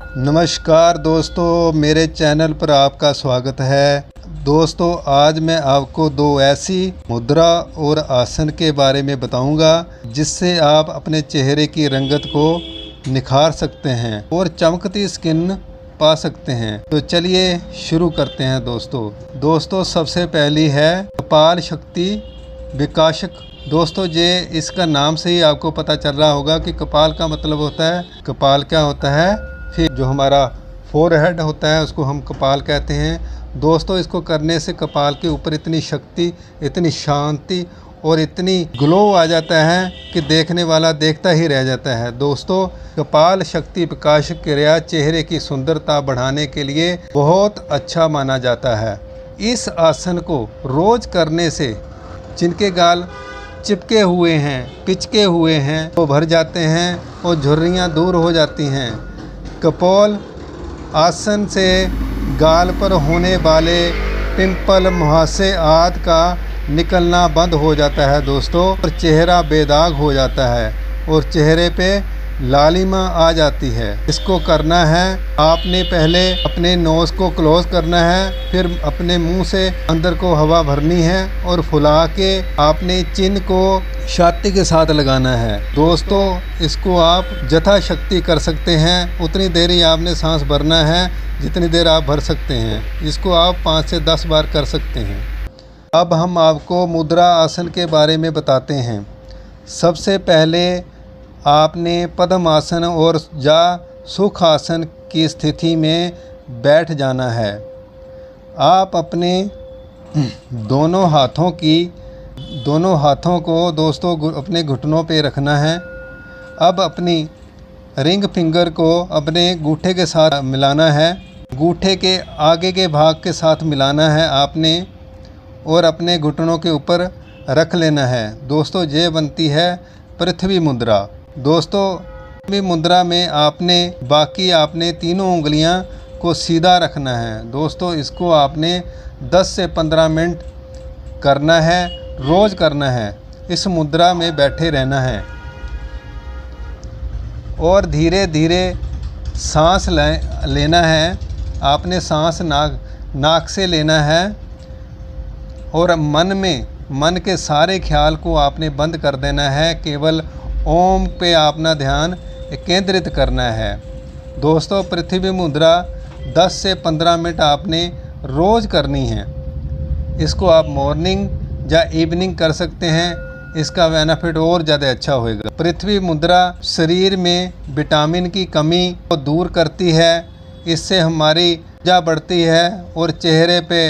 नमस्कार दोस्तों, मेरे चैनल पर आपका स्वागत है। दोस्तों, आज मैं आपको दो ऐसी मुद्रा और आसन के बारे में बताऊँगा, जिससे आप अपने चेहरे की रंगत को निखार सकते हैं और चमकती स्किन पा सकते हैं। तो चलिए शुरू करते हैं दोस्तों। दोस्तों, सबसे पहली है कपाल शक्ति विकासक दोस्तों ये इसका नाम से ही आपको पता चल रहा होगा कि कपाल का मतलब होता है, कपाल क्या होता है? फिर जो हमारा फोर हेड होता है, उसको हम कपाल कहते हैं। दोस्तों, इसको करने से कपाल के ऊपर इतनी शक्ति, इतनी शांति और इतनी ग्लो आ जाता है कि देखने वाला देखता ही रह जाता है। दोस्तों, कपाल शक्ति प्रकाश क्रिया चेहरे की सुंदरता बढ़ाने के लिए बहुत अच्छा माना जाता है। इस आसन को रोज करने से जिनके गाल चिपके हुए हैं, पिचके हुए हैं, वो भर जाते हैं और झुर्रियाँ दूर हो जाती हैं। कपोल आसन से गाल पर होने वाले पिंपल मुहासे आदि का निकलना बंद हो जाता है, दोस्तों। और चेहरा बेदाग हो जाता है और चेहरे पे लालिमा आ जाती है। इसको करना है, आपने पहले अपने नोज़ को क्लोज करना है, फिर अपने मुँह से अंदर को हवा भरनी है और फुला के आपने चिन को छाती के साथ लगाना है। दोस्तों, इसको आप जथाशक्ति कर सकते हैं। उतनी देर ही आपने सांस भरना है, जितनी देर आप भर सकते हैं। इसको आप पाँच से दस बार कर सकते हैं। अब हम आपको मुद्रा आसन के बारे में बताते हैं। सबसे पहले आपने पद्म आसन और या सुख आसन की स्थिति में बैठ जाना है। आप अपने दोनों हाथों की, दोनों हाथों को दोस्तों अपने घुटनों पे रखना है। अब अपनी रिंग फिंगर को अपने गूठे के साथ मिलाना है। गूठे के आगे के भाग के साथ मिलाना है आपने और अपने घुटनों के ऊपर रख लेना है। दोस्तों ये बनती है पृथ्वी मुद्रा। दोस्तों पृथ्वी मुद्रा में आपने, बाकी आपने तीनों उंगलियाँ को सीधा रखना है। दोस्तों, इसको आपने 10 से 15 मिनट करना है, रोज़ करना है, इस मुद्रा में बैठे रहना है। और धीरे धीरे सांस ले, लेना है। आपने सांस नाक नाक से लेना है। और मन में, मन के सारे ख्याल को आपने बंद कर देना है, केवल ओम पे अपना ध्यान केंद्रित करना है। दोस्तों, पृथ्वी मुद्रा 10 से 15 मिनट आपने रोज़ करनी है। इसको आप मॉर्निंग या इवनिंग कर सकते हैं। इसका बेनिफिट और ज़्यादा अच्छा होएगा। पृथ्वी मुद्रा शरीर में विटामिन की कमी को दूर करती है। इससे हमारी जा बढ़ती है और चेहरे पे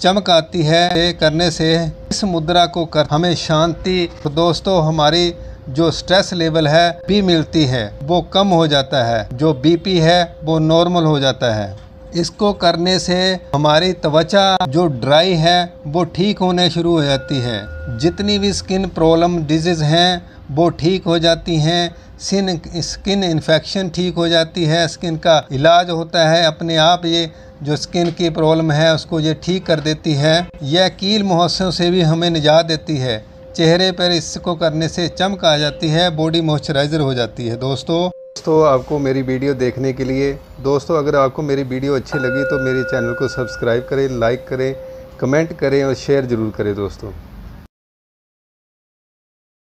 चमक आती है। करने से इस मुद्रा को कर हमें शांति। दोस्तों, हमारी जो स्ट्रेस लेवल है भी मिलती है। वो कम हो जाता है। जो बीपी है, वो नॉर्मल हो जाता है। इसको करने से हमारी त्वचा जो ड्राई है, वो ठीक होने शुरू हो जाती है। जितनी भी स्किन प्रॉब्लम डिज़ीज़ हैं, वो ठीक हो जाती हैं। स्किन स्किन इन्फेक्शन ठीक हो जाती है। स्किन का इलाज होता है। अपने आप ये जो स्किन की प्रॉब्लम है, उसको ये ठीक कर देती है। यह कील मुहस्सों से भी हमें निजात देती है। चेहरे पर इसको करने से चमक आ जाती है बॉडी मॉइस्चराइज़र हो जाती है। दोस्तों दोस्तों, आपको मेरी वीडियो देखने के लिए, दोस्तों, अगर आपको मेरी वीडियो अच्छी लगी तो मेरे चैनल को सब्सक्राइब करें लाइक करें कमेंट करें और शेयर ज़रूर करें, दोस्तों।